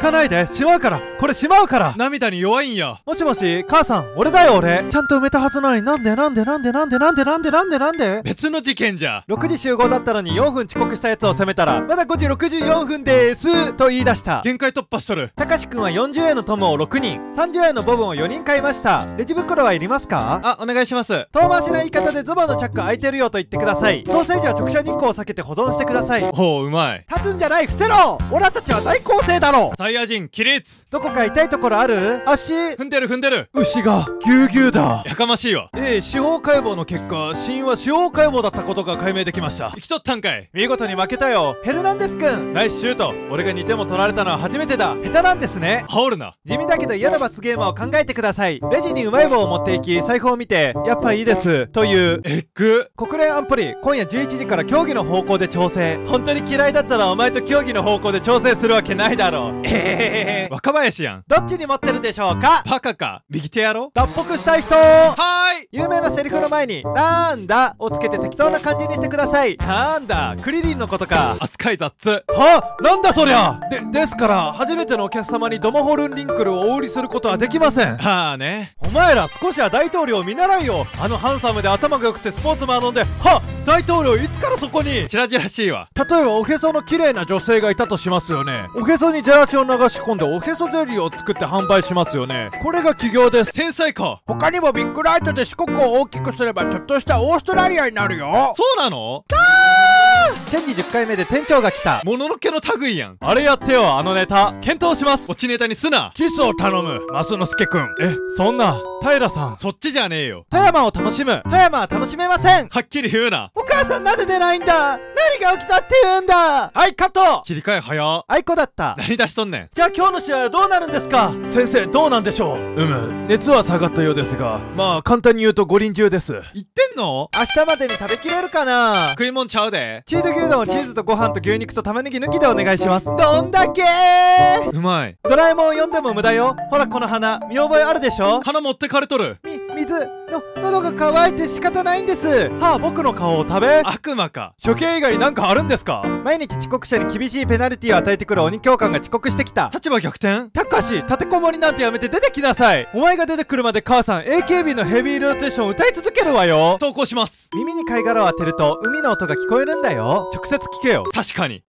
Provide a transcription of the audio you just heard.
泣かないで。しまうから。これしまうから。涙に弱いんや。もしもし母さん俺だよ俺。ちゃんと埋めたはずなのに。なんでなんでなんでなんでなんでなんでなんでなんで？別の事件じゃ。6時集合だったのに4分遅刻したやつを責めたらまだ5時64分です。と言い出した。限界突破しとる。たかしくんは40円のトムを6人。30円のボブンを4人買いました。レジ袋はいりますか？あお願いします。遠回しな言い方でズボンのチャック開いてるよと言ってください。ソーセージは直射日光を避けて保存してください。ほううまい。立つんじゃない伏せろ。オラたちは大構成だろ。サイヤ人起立。どこか痛いところある？足？踏んでる踏んでる。牛がぎゅうぎゅうだ。やかましいわ。ええ司法解剖の結果死因は司法解剖だったことが解明できました。生きとったんかい。見事に負けたよ。ヘルナンデス君。ナイスシュート俺が2点も取られたのは初めてだ。下手なんですね。羽織るな。地味だけど嫌な罰ゲームを考えてください。レジにうまい棒を持っていき財布を見てやっぱいいです。という。エッグ国連安保理今夜11時から競技の方向で調整。本当に嫌いだったらお前と競技の方向で調整するわけないだろう。ええ 若林やん。どっちに持ってるでしょうか？バカか。右手やろ？脱北したい人。はーい。有名なセリフの前に「なんだ」をつけて適当な感じにしてください。なんだ？クリリンのことか。扱い雑。は？なんだそりゃ？でですから初めてのお客様にドモホルンリンクルをお売りすることはできません。はあね。お前ら少しは大統領を見習いよ。あのハンサムで頭が良くてスポーツマン飲んで。は？大統領いつからそこに？チラチラしいわ。例えばおへその綺麗な女性がいたとしますよね。おへそにゼラチンを流し込んでおへそゼリーを作って販売しますよね。これが起業です。天才か。他にもビッグライトで四国を大きくすればちょっとしたオーストラリアになるよ。そうなの？チェンジ10回目で店長が来た。もののけの類やん。あれやってよあのネタ。検討します。落ちネタにすな。キスを頼む。マスノスケくん。えそんな。平さん。そっちじゃねえよ。富山を楽しむ。富山は楽しめません。はっきり言うな。お母さんなぜ出ないんだ。何が起きたって言うんだ。はいカット。切り替え早っ。あいこだった。何出しとんねん。じゃあ今日の試合はどうなるんですか？先生どうなんでしょう。うむ熱は下がったようですが。まあ簡単に言うと五輪中です。言ってんの？明日までに食べきれるかな？食いもんちゃうで。チーズ牛丼をチーズとご飯と牛肉と玉ねぎ抜きでお願いします。どんだけ？うまい。ドラえもんを読んでも無駄よ。ほらこの花。見覚えあるでしょ？鼻持ってかれとる。み水。の喉が渇いて仕方ないんです。さあ僕の顔を食べ悪魔か。処刑以外なんかあるんですか？毎日遅刻者に厳しいペナルティを与えてくる鬼教官が遅刻してきた。立場逆転？たかし立てこもりなんてやめて出てきなさい。お前が出てくるまで母さん AKB のヘビーローテーション歌い続けるわよ。投稿します。耳に貝殻を当てると海の音が聞こえるんだよ。直接聞けよ。確かに